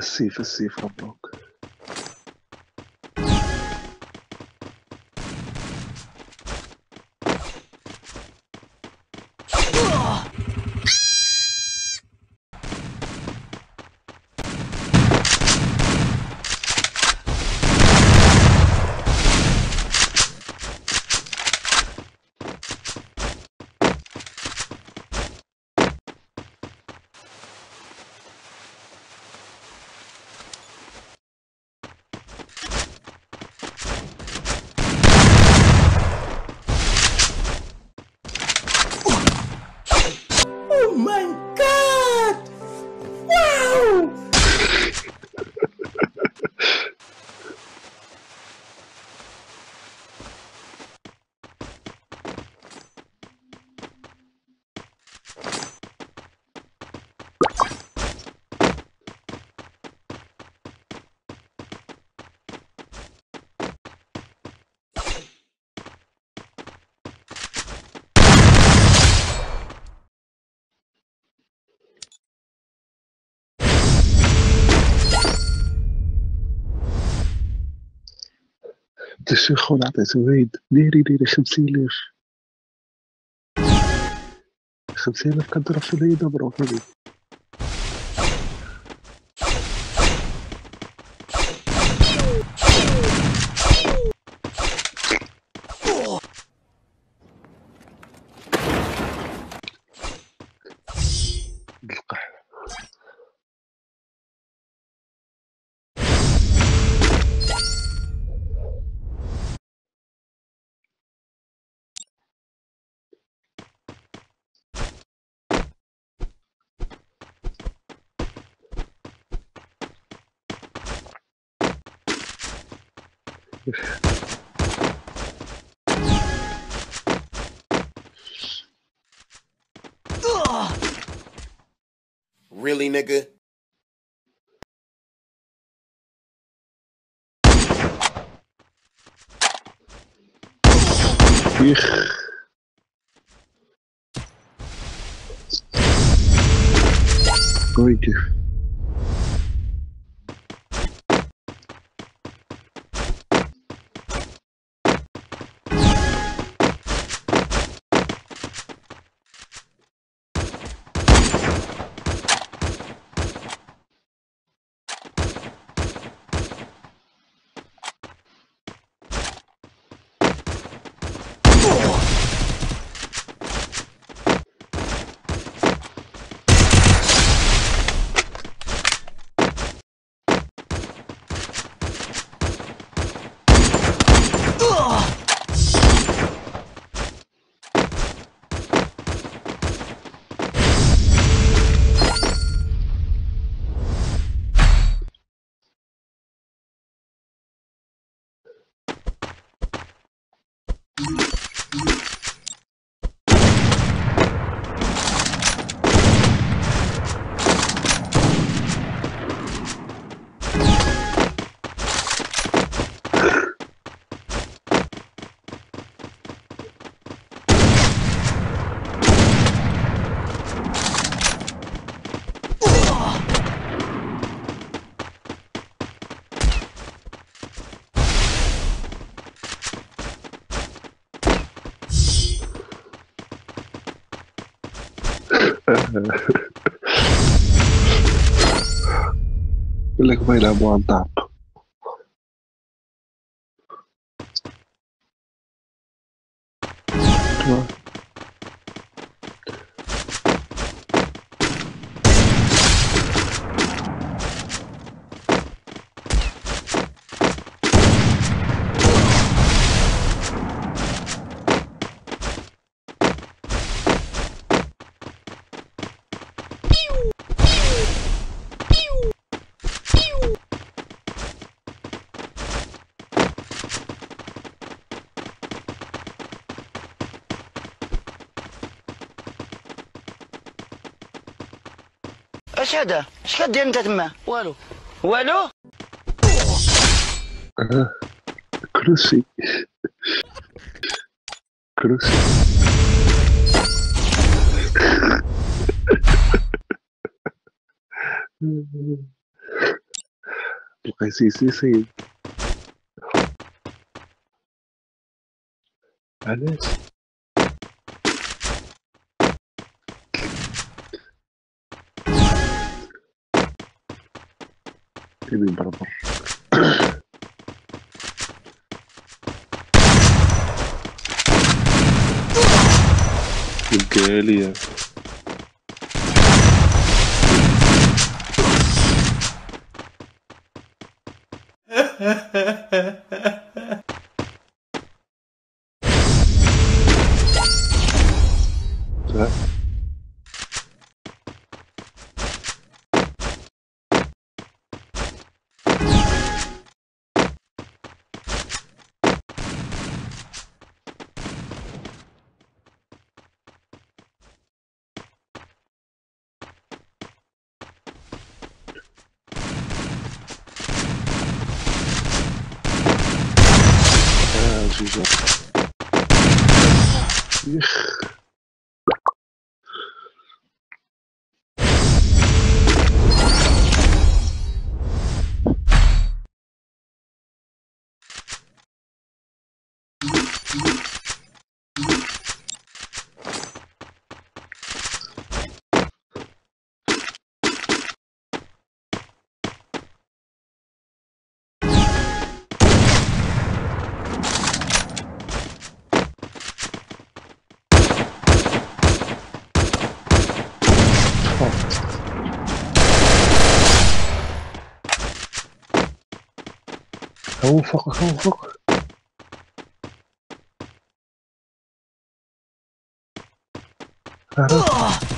a safer, safer book. التشيخون عطيت هيد ديري ديري خمسين الاف خمسين ألف كضرب في العيد مبروك عليك really, nigga? Going to. Ele lang may labo on top. Come اش هذا اش كدير انت تما والو والو آه، كروسي كروسي القسيسي سيد علاش streaming, por favor. Эх. Oh fuck, oh fuck. Uh